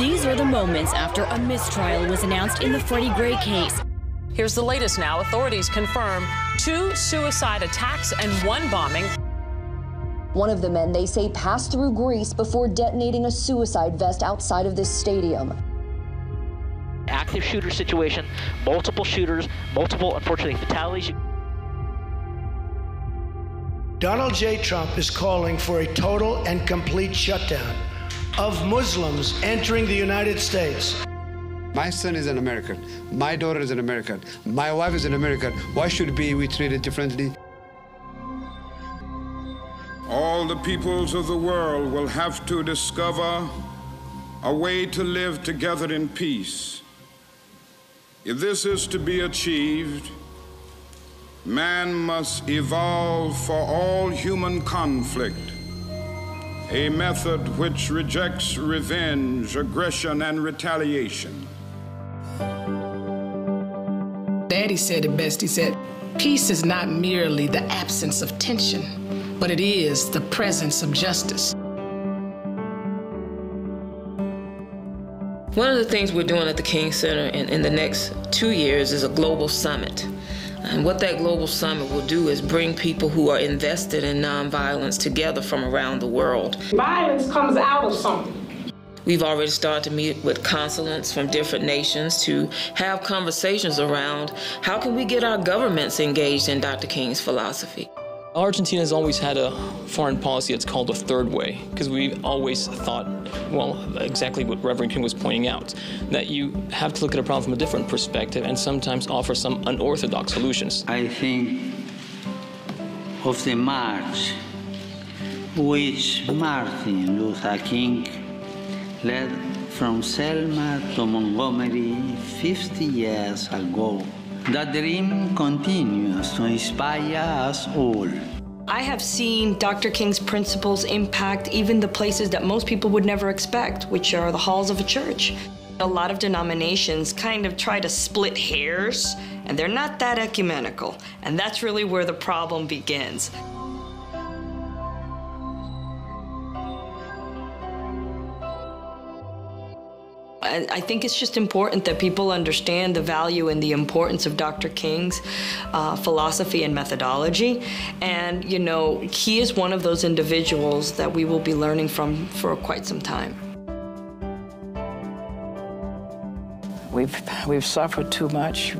These are the moments after a mistrial was announced in the Freddie Gray case. Here's the latest now. Authorities confirm two suicide attacks and one bombing. One of the men, they say, passed through Greece before detonating a suicide vest outside of this stadium. Active shooter situation, multiple shooters, multiple, unfortunately, fatalities. Donald J. Trump is calling for a total and complete shutdown of Muslims entering the United States. My son is an American. My daughter is an American. My wife is an American. Why should be we treated differently? All the peoples of the world will have to discover a way to live together in peace. If this is to be achieved, man must evolve for all human conflict a method which rejects revenge, aggression, and retaliation. Daddy said it best. He said, Peace is not merely the absence of tension, but it is the presence of justice. One of the things we're doing at the King Center in, in the next two years is a global summit. And what that global summit will do is bring people who are invested in nonviolence together from around the world. Violence comes out of something. We've already started to meet with consulants from different nations to have conversations around how can we get our governments engaged in Dr. King's philosophy. Argentina has always had a foreign policy that's called a third way, because we've always thought, well, exactly what Reverend King was pointing out, that you have to look at a problem from a different perspective and sometimes offer some unorthodox solutions. I think of the march which Martin Luther King led from Selma to Montgomery 50 years ago. The dream continues to inspire us all. I have seen Dr. King's principles impact even the places that most people would never expect, which are the halls of a church. A lot of denominations kind of try to split hairs, and they're not that ecumenical. And that's really where the problem begins. I think it's just important that people understand the value and the importance of Dr. King's uh, philosophy and methodology. And, you know, he is one of those individuals that we will be learning from for quite some time. We've, we've suffered too much.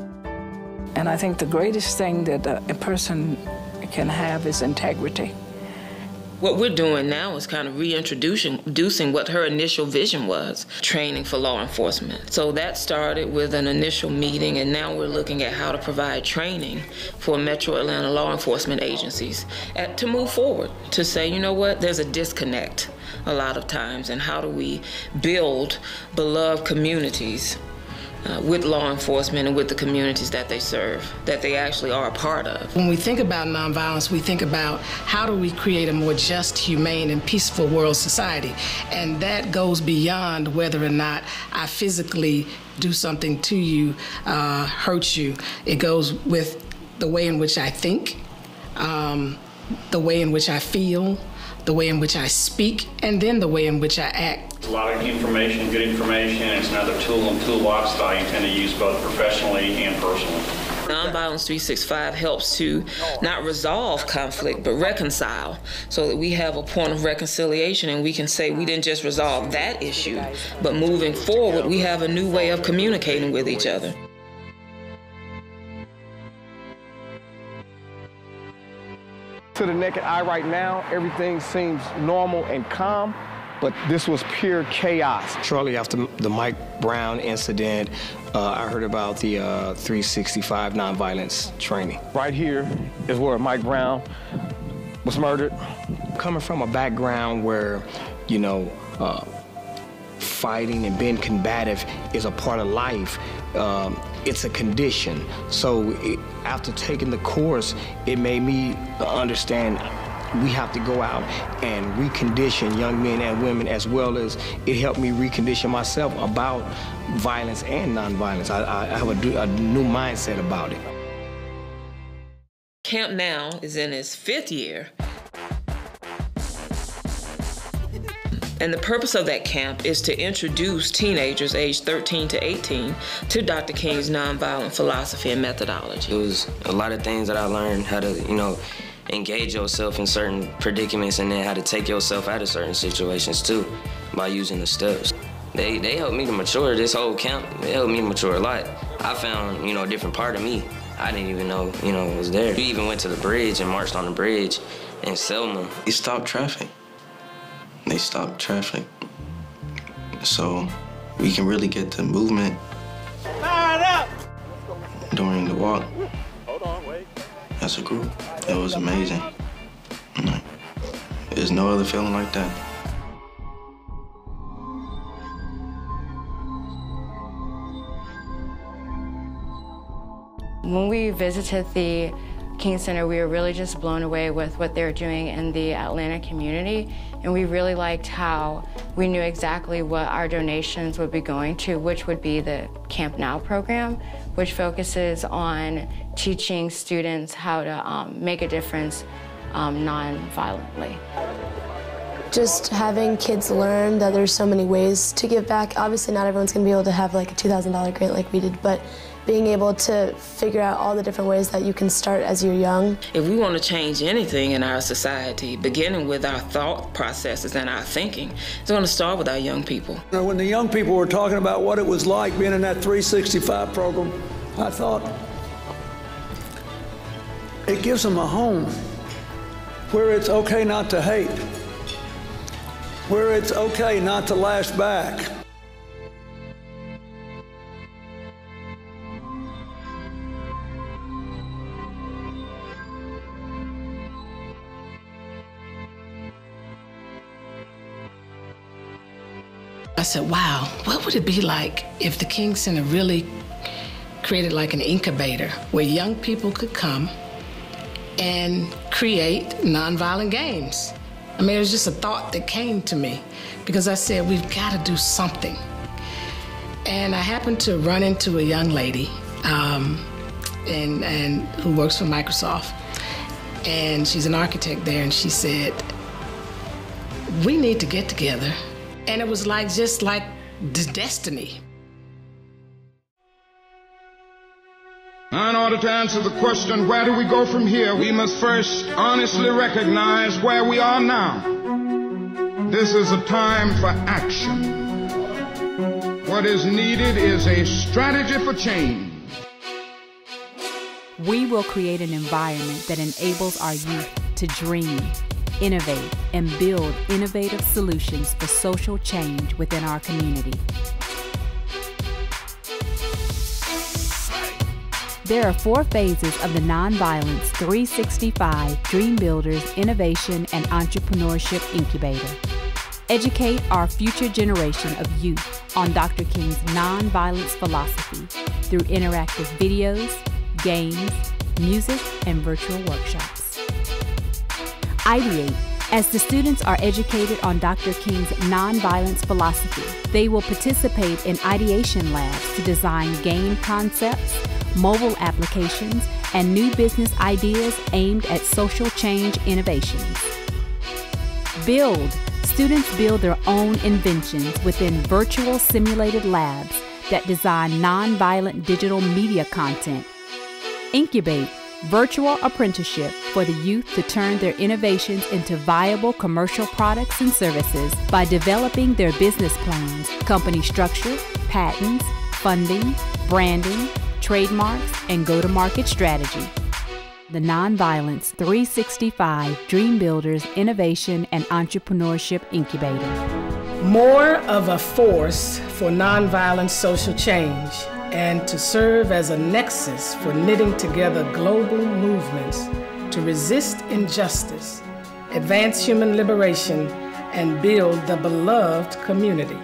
And I think the greatest thing that a person can have is integrity. What we're doing now is kind of reintroducing what her initial vision was training for law enforcement. So that started with an initial meeting, and now we're looking at how to provide training for Metro Atlanta law enforcement agencies at, to move forward, to say, you know what, there's a disconnect a lot of times, and how do we build beloved communities uh, with law enforcement and with the communities that they serve, that they actually are a part of. When we think about nonviolence, we think about how do we create a more just, humane, and peaceful world society. And that goes beyond whether or not I physically do something to you, uh, hurt you. It goes with the way in which I think, um, the way in which I feel, the way in which I speak, and then the way in which I act. A lot of information, good information. It's another tool in toolbox that I intend to use both professionally and personally. Nonviolence 365 helps to not resolve conflict, but reconcile so that we have a point of reconciliation and we can say we didn't just resolve that issue, but moving forward, we have a new way of communicating with each other. To the naked eye right now, everything seems normal and calm but this was pure chaos. Shortly after the Mike Brown incident, uh, I heard about the uh, 365 nonviolence training. Right here is where Mike Brown was murdered. Coming from a background where, you know, uh, fighting and being combative is a part of life. Um, it's a condition. So it, after taking the course, it made me understand we have to go out and recondition young men and women as well as it helped me recondition myself about violence and nonviolence. I, I have a, a new mindset about it. Camp Now is in its fifth year. And the purpose of that camp is to introduce teenagers aged 13 to 18 to Dr. King's nonviolent philosophy and methodology. It was a lot of things that I learned how to, you know, engage yourself in certain predicaments and then how to take yourself out of certain situations too by using the steps. They, they helped me to mature this whole camp. They helped me to mature a lot. I found, you know, a different part of me. I didn't even know, you know, was there. We even went to the bridge and marched on the bridge in Selma. They stopped traffic. They stop traffic. So we can really get the movement during the walk. Hold on, wait. As a group, it was amazing. There's no other feeling like that. When we visited the King Center, we were really just blown away with what they were doing in the Atlanta community. And we really liked how we knew exactly what our donations would be going to, which would be the Camp Now program, which focuses on teaching students how to um, make a difference um, non-violently. Just having kids learn that there's so many ways to give back. Obviously, not everyone's going to be able to have like a $2,000 grant like we did, but being able to figure out all the different ways that you can start as you're young. If we want to change anything in our society, beginning with our thought processes and our thinking, it's going to start with our young people. When the young people were talking about what it was like being in that 365 program, I thought it gives them a home where it's okay not to hate, where it's okay not to lash back. I said, wow, what would it be like if the King Center really created like an incubator where young people could come and create nonviolent games? I mean, it was just a thought that came to me because I said, we've got to do something. And I happened to run into a young lady um, and, and who works for Microsoft. And she's an architect there, and she said, We need to get together and it was like just like the destiny. In order to answer the question, where do we go from here, we must first honestly recognize where we are now. This is a time for action. What is needed is a strategy for change. We will create an environment that enables our youth to dream innovate, and build innovative solutions for social change within our community. There are four phases of the Nonviolence 365 Dream Builders Innovation and Entrepreneurship Incubator. Educate our future generation of youth on Dr. King's nonviolence philosophy through interactive videos, games, music, and virtual workshops. Ideate. As the students are educated on Dr. King's nonviolence philosophy, they will participate in ideation labs to design game concepts, mobile applications, and new business ideas aimed at social change innovations. Build. Students build their own inventions within virtual simulated labs that design nonviolent digital media content. Incubate virtual apprenticeship for the youth to turn their innovations into viable commercial products and services by developing their business plans, company structure, patents, funding, branding, trademarks, and go to market strategy. The Nonviolence 365 Dream Builders Innovation and Entrepreneurship Incubator. More of a force for nonviolent social change and to serve as a nexus for knitting together global movements to resist injustice, advance human liberation, and build the beloved community.